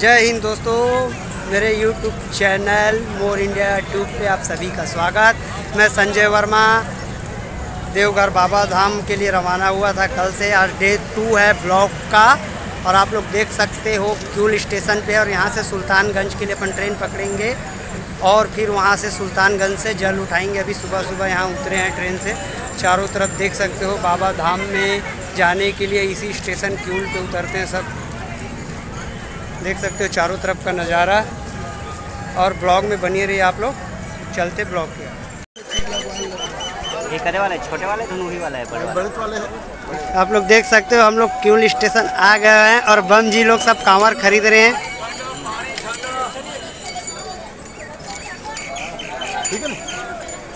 जय हिंद दोस्तों, मेरे YouTube channel Mor India tube पे आप सभी का स्वागत। मैं संजय वर्मा, देवघर बाबा धाम के लिए रवाना हुआ था कल से। आज डे टू है ब्लॉक का और आप लोग देख सकते हो क्यूल स्टेशन पे और यहाँ से सुल्तानगंज के लिए अपन ट्रेन पकड़ेंगे और फिर वहाँ से सुल्तानगंज से जल उठाएँगे। अभी सुबह सुबह यहाँ उतरे हैं ट्रेन से। चारों तरफ़ देख सकते हो बाबा धाम में जाने के लिए इसी स्टेशन क्यूल पे उतरते हैं सब। देख सकते हो चारों तरफ़ का नज़ारा और ब्लॉग में बनिए रहिए आप लोग। चलते ब्लॉग के ये करे वाला छोटे वाले दोनों ही वाला है बड़े वाला? आप लोग देख सकते हो हम लोग क्यूल स्टेशन आ गए हैं और बम जी लोग सब कांवर खरीद रहे हैं।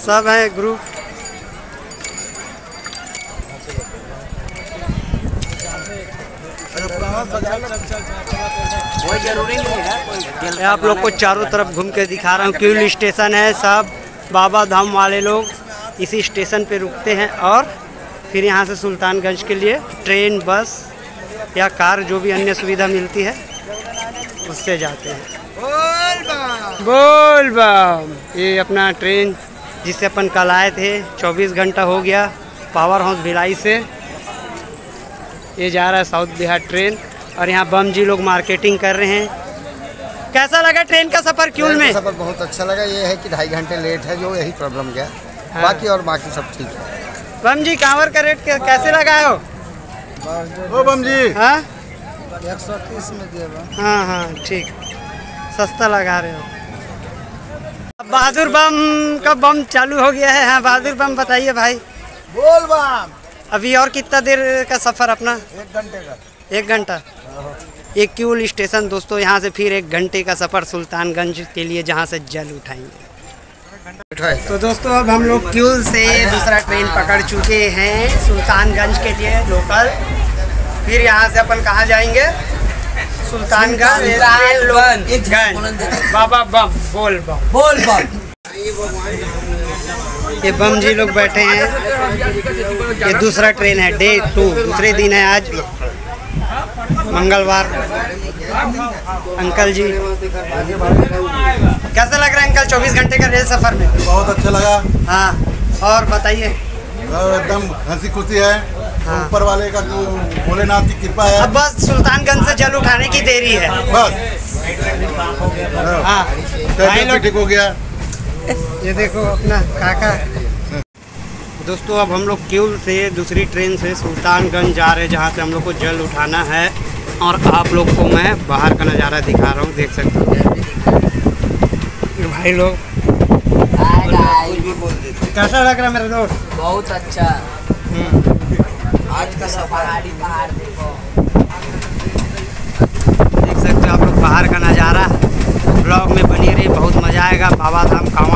सब हैं ग्रुप। कोई ज़रूरी नहीं है मैं आप लोग को चारों तरफ़ घूम के दिखा रहा हूँ, क्यूल स्टेशन है सब, बाबा धाम वाले लोग इसी स्टेशन पे रुकते हैं और फिर यहाँ से सुल्तानगंज के लिए ट्रेन, बस या कार जो भी अन्य सुविधा मिलती है, उससे जाते हैं। बोल बम ये अपना ट्रेन जिससे अपन कल आए थे 24 घंटा हो गया, पावर हाउस भिलाई से। ये जा रहा है साउथ बिहार ट्रेन। और यहाँ बम जी लोग मार्केटिंग कर रहे हैं। कैसा लगा ट्रेन का सफ़र क्यूल में? सफ़र बहुत अच्छा लगा। ये है कि ढाई घंटे लेट है जो यही प्रॉब्लम गया हाँ। बाकी और बाकी सब ठीक है। बम जी कांवर का रेट कैसे लगाए हो? ओ बम जी। हाँ? एक सौ तीस में दिए हाँ हाँ ठीक। सस्ता लगा रहे हो। अब बहादुर बम का बम चालू हो गया है। हाँ बहादुर बम बताइए भाई। बोल बम। अभी और कितना देर का सफ़र अपना? एक घंटे का। एक घंटा। एक क्यूल स्टेशन दोस्तों यहाँ से फिर एक घंटे का सफ़र सुल्तानगंज के लिए जहाँ से जल उठाएँगे। तो दोस्तों अब हम लोग क्यूल से दूसरा ट्रेन पकड़ चुके हैं सुल्तानगंज के लिए लोकल। फिर यहाँ से अपन कहाँ जाएँगे? सुल्तानगंज गंज बाबा बम बोल बम। बोल बम। ये बम जी लोग बैठे हैं। ये दूसरा ट्रेन है डे टू। दूसरे दिन है आज। मंगलवार। अंकल जी। कैसा लग रहा है अंकल 24 घंटे का रेल सफ़र में? बहुत अच्छा लगा। हाँ और बताइए। एकदम हँसी खुशी है। हाँ। ऊपर वाले का जो भोलेनाथ की कृपा है। अब बस सुल्तानगंज से जल उठाने की देरी है। बस। हाँ। तबीयत ठीक हो गया। ये देखो अपना काका। दोस्तों अब हम लोग क्यूल से दूसरी ट्रेन से सुल्तानगंज जा रहे हैं जहाँ से हम लोग को जल उठाना है। और आप लोग को मैं बाहर का नज़ारा दिखा रहा हूँ देख सकते हो। भाई लोग कैसा लग रहा है मेरे दोस्त? बहुत अच्छा। आज का सफ़र। देख। सकते हो आप लोग बाहर का नज़ारा। ब्लॉग में बनी रही बहुत मज़ा आएगा। बाबा धाम कांवड़